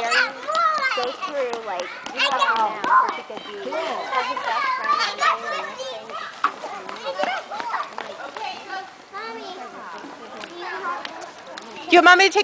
very goes through like you have now, his best friend and. Do you want mommy to take